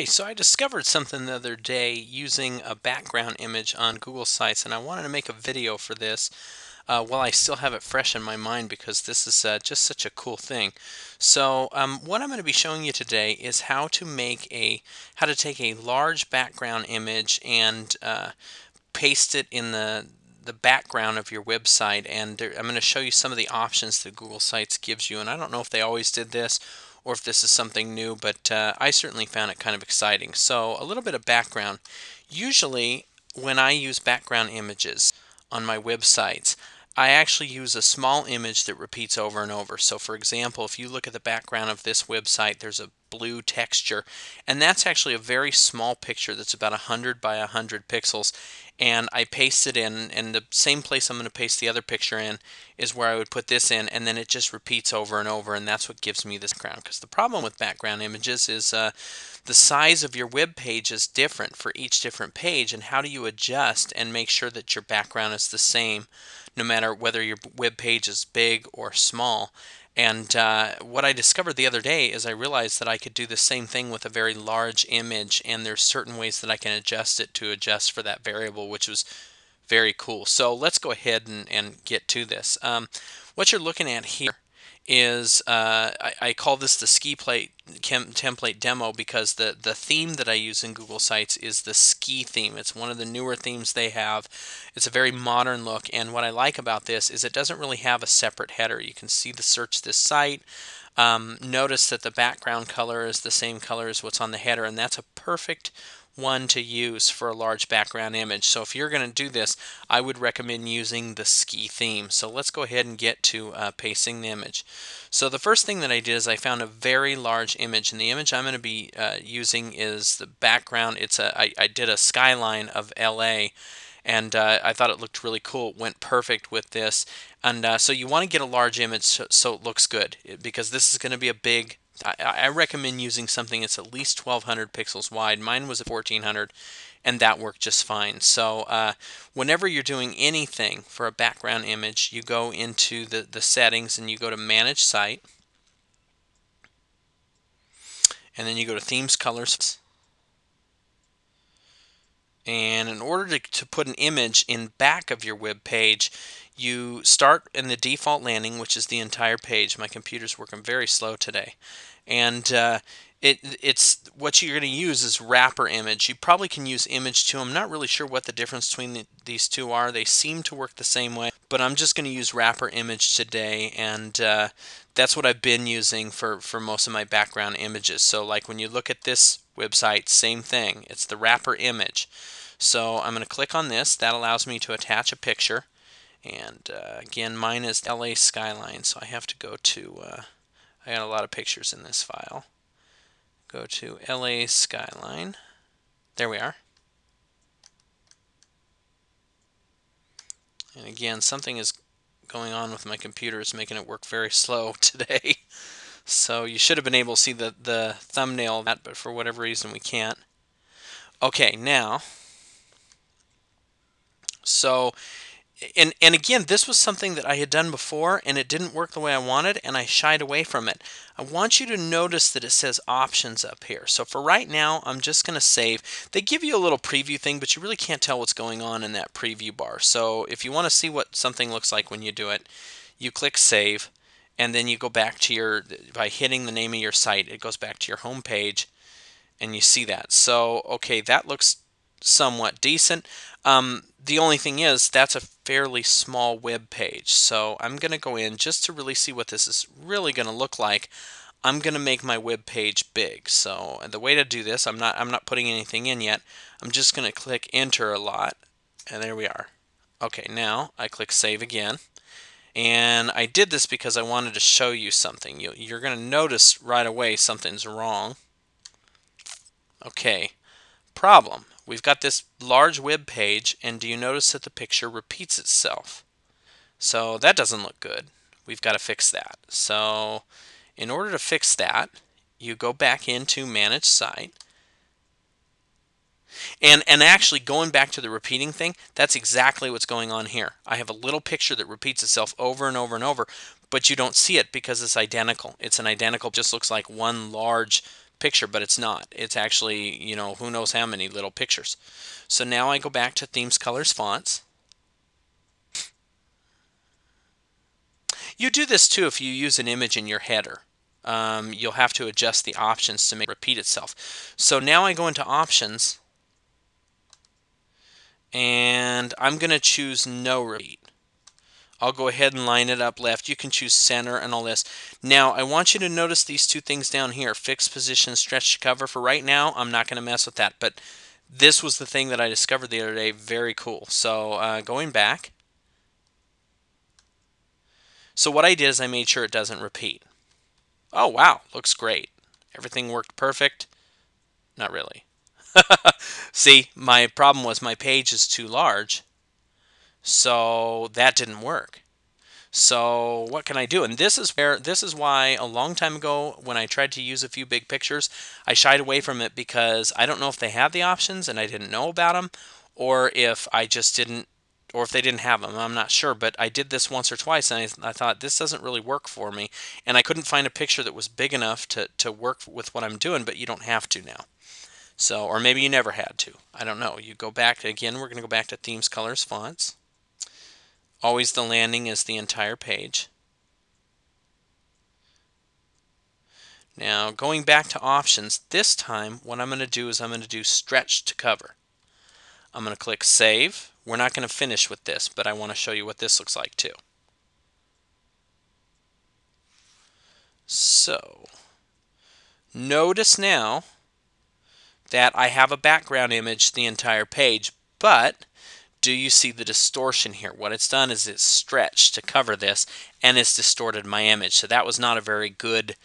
Okay, so I discovered something the other day using a background image on Google Sites, and I wanted to make a video for this uh, while I still have it fresh in my mind because this is uh, just such a cool thing. So um, what I'm going to be showing you today is how to make a how to take a large background image and uh, paste it in the the background of your website and there, I'm going to show you some of the options that Google Sites gives you and I don't know if they always did this or if this is something new, but uh, I certainly found it kind of exciting. So a little bit of background. Usually when I use background images on my websites, I actually use a small image that repeats over and over. So for example, if you look at the background of this website, there's a blue texture. And that's actually a very small picture that's about 100 by 100 pixels. And I paste it in and the same place I'm going to paste the other picture in is where I would put this in and then it just repeats over and over and that's what gives me this background because the problem with background images is uh, the size of your web page is different for each different page and how do you adjust and make sure that your background is the same no matter whether your web page is big or small and uh, what I discovered the other day is I realized that I could do the same thing with a very large image, and there's certain ways that I can adjust it to adjust for that variable, which was very cool. So let's go ahead and, and get to this. Um, what you're looking at here is uh, I, I, call this the ski plate template demo because the, the theme that I use in Google Sites is the ski theme. It's one of the newer themes they have. It's a very modern look and what I like about this is it doesn't really have a separate header. You can see the search this site. Um, notice that the background color is the same color as what's on the header and that's a perfect one to use for a large background image. So if you're going to do this, I would recommend using the ski theme. So let's go ahead and get to uh, pasting the image. So the first thing that I did is I found a very large image and the image I'm going to be uh, using is the background. It's a I, I did a skyline of LA and uh, I thought it looked really cool. It went perfect with this. And uh, so you want to get a large image so, so it looks good because this is going to be a big I, I recommend using something that's at least 1200 pixels wide. Mine was 1400 and that worked just fine. So uh, whenever you're doing anything for a background image, you go into the, the settings and you go to manage site and then you go to themes colors and in order to, to put an image in back of your web page you start in the default landing which is the entire page my computer's working very slow today and uh, it it's what you're going to use is wrapper image. You probably can use image too. I'm not really sure what the difference between the, these two are. They seem to work the same way, but I'm just going to use wrapper image today, and uh, that's what I've been using for for most of my background images. So like when you look at this website, same thing. It's the wrapper image. So I'm going to click on this. That allows me to attach a picture. And uh, again, mine is LA skyline, so I have to go to. Uh, I got a lot of pictures in this file. Go to LA skyline. There we are. And again, something is going on with my computer. It's making it work very slow today. So you should have been able to see the, the thumbnail that, but for whatever reason we can't. Okay, now, so and and again this was something that I had done before and it didn't work the way I wanted and I shied away from it. I want you to notice that it says options up here. So for right now I'm just going to save. They give you a little preview thing but you really can't tell what's going on in that preview bar. So if you want to see what something looks like when you do it, you click save and then you go back to your by hitting the name of your site it goes back to your home page and you see that. So okay that looks somewhat decent. Um, the only thing is that's a fairly small web page. So I'm going to go in just to really see what this is really going to look like. I'm going to make my web page big. So the way to do this, I'm not I'm not putting anything in yet. I'm just going to click enter a lot and there we are. Okay, now I click save again. And I did this because I wanted to show you something. You, you're going to notice right away something's wrong. Okay, problem. We've got this large web page and do you notice that the picture repeats itself? So that doesn't look good. We've got to fix that. So in order to fix that, you go back into Manage Site. And, and actually going back to the repeating thing, that's exactly what's going on here. I have a little picture that repeats itself over and over and over, but you don't see it because it's identical. It's an identical, just looks like one large picture, but it's not. It's actually, you know, who knows how many little pictures. So now I go back to Themes, Colors, Fonts. You do this too if you use an image in your header. Um, you'll have to adjust the options to make it repeat itself. So now I go into options and I'm going to choose no repeat. I'll go ahead and line it up left. You can choose center and all this. Now I want you to notice these two things down here, fixed position, stretch to cover. For right now, I'm not going to mess with that, but this was the thing that I discovered the other day. Very cool. So uh, going back, so what I did is I made sure it doesn't repeat. Oh, wow, looks great. Everything worked perfect. Not really. See, my problem was my page is too large, so that didn't work. So what can I do? And this is where this is why a long time ago when I tried to use a few big pictures, I shied away from it because I don't know if they had the options and I didn't know about them or if I just didn't or if they didn't have them. I'm not sure, but I did this once or twice, and I, I, thought this doesn't really work for me, and I couldn't find a picture that was big enough to to work with what I'm doing. But you don't have to now. So, or maybe you never had to. I don't know. You go back again. We're going to go back to themes, colors, fonts. Always the landing is the entire page. Now, going back to options, this time what I'm going to do is I'm going to do stretch to cover. I'm going to click Save. We're not going to finish with this, but I want to show you what this looks like too. So, notice now that I have a background image the entire page, but do you see the distortion here? What it's done is it's stretched to cover this and it's distorted my image. So that was not a very good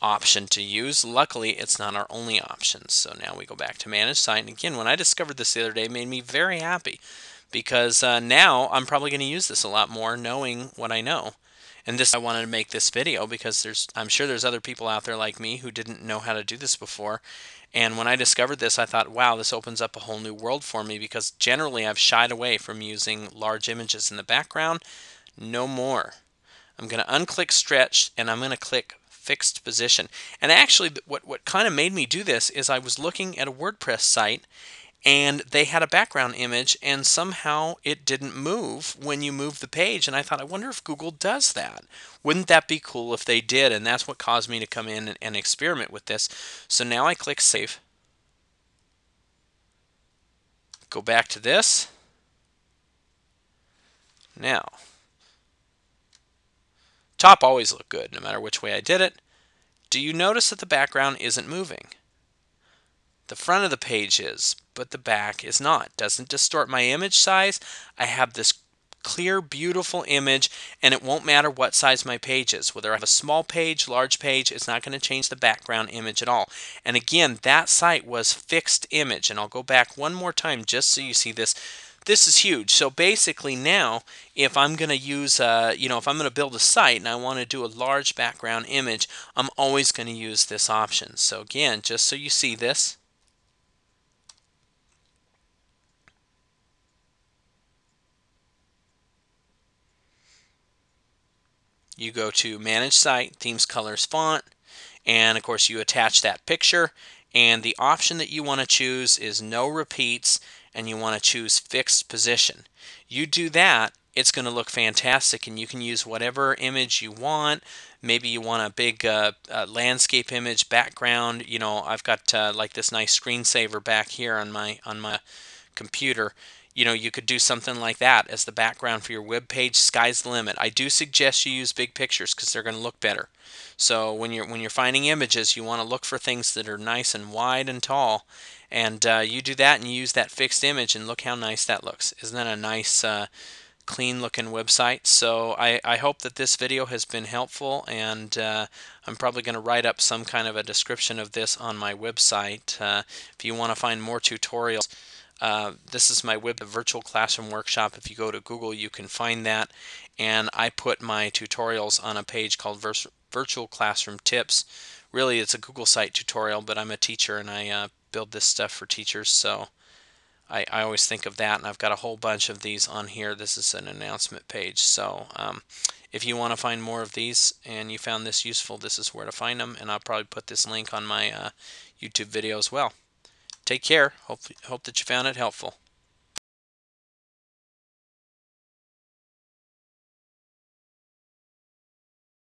option to use. Luckily, it's not our only option. So now we go back to Manage Site. And again, when I discovered this the other day, it made me very happy because uh, now I'm probably going to use this a lot more knowing what I know. And this I wanted to make this video because there's I'm sure there's other people out there like me who didn't know how to do this before. And when I discovered this, I thought, wow, this opens up a whole new world for me because generally I've shied away from using large images in the background. No more. I'm going to unclick stretch and I'm going to click fixed position. And actually, what, what kind of made me do this is I was looking at a WordPress site and they had a background image and somehow it didn't move when you move the page. And i thought i wonder if google does that. Wouldn't that be cool if they did? And that's what caused me to come in and, and experiment with this. So now i click save. Go back to this. Now Top always looked good, no matter which way I did it. Do you notice that the background isn't moving? The front of the page is, but the back is not. Doesn't distort my image size. I have this clear, beautiful image, and it won't matter what size my page is. Whether I have a small page, large page, it's not going to change the background image at all. And again, that site was fixed image, and I'll go back one more time just so you see this this is huge. So basically now, if I'm going to use, uh, you know, if I'm going to build a site and I want to do a large background image, I'm always going to use this option. So again, just so you see this, you go to Manage Site, Themes, Colors, Font, and of course you attach that picture. And the option that you want to choose is No Repeats and you want to choose fixed position. You do that, it's going to look fantastic and you can use whatever image you want. Maybe you want a big uh, uh, landscape image background. You know, I've got uh, like this nice screensaver back here on my on my computer. You know, you could do something like that as the background for your web page. Sky's the limit. I do suggest you use big pictures because they're going to look better. So when you're when you're finding images, you want to look for things that are nice and wide and tall and uh, you do that and you use that fixed image and look how nice that looks. Isn't that a nice uh, clean looking website? So I, I hope that this video has been helpful and uh, I'm probably going to write up some kind of a description of this on my website. Uh, if you want to find more tutorials, uh, this is my web virtual classroom workshop. If you go to Google, you can find that. And I put my tutorials on a page called Virtual Classroom Tips. Really, it's a Google site tutorial, but I'm a teacher and I uh, build this stuff for teachers. So I, I always think of that, and I've got a whole bunch of these on here. This is an announcement page. So um, if you want to find more of these and you found this useful, this is where to find them, and I'll probably put this link on my uh, YouTube video as well. Take care. Hope, hope that you found it helpful.